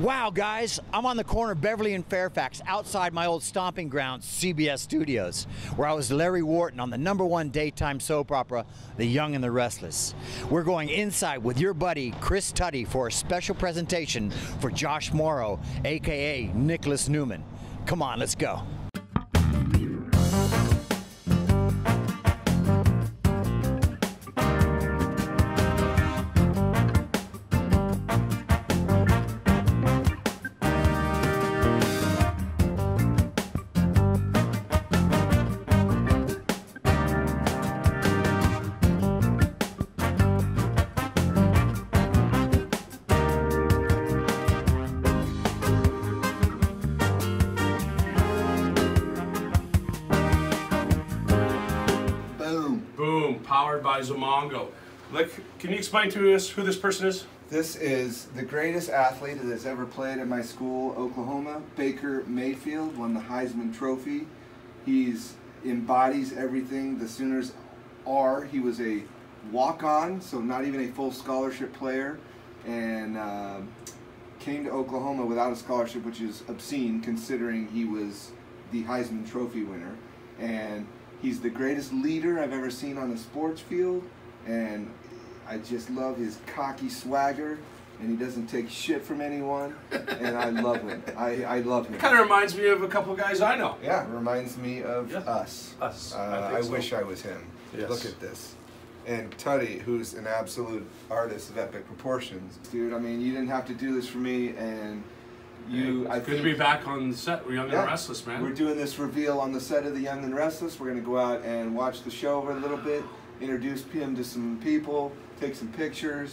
Wow, guys, I'm on the corner of Beverly and Fairfax outside my old stomping grounds, CBS Studios, where I was Larry Warton on the number one daytime soap opera, The Young and the Restless. We're going inside with your buddy, Chris Tutty, for a special presentation for Josh Morrow, aka Nicholas Newman. Come on, let's go. Powered by Zomongo. Look, can you explain to us who this person is? This is the greatest athlete that has ever played at my school, Oklahoma. Baker Mayfield won the Heisman Trophy. He's embodies everything the Sooners are. He was a walk-on, so not even a full scholarship player, and uh, came to Oklahoma without a scholarship, which is obscene considering he was the Heisman Trophy winner. And he's the greatest leader I've ever seen on a sports field, and I just love his cocky swagger, and he doesn't take shit from anyone, and I love him. I, I love him. Kind of reminds me of a couple guys I know. Yeah, reminds me of Yeah. us. Us, Uh, I I, so. wish I was him. Yes. Look at this. And Tuddy, who's an absolute artist of epic proportions. Dude, I mean, you didn't have to do this for me, and you. It's I good think, to be back on the set. We're young Yeah. and restless, man. We're doing this reveal on the set of The Young and Restless. We're going to go out and watch the show over a little bit, introduce him to some people, take some pictures.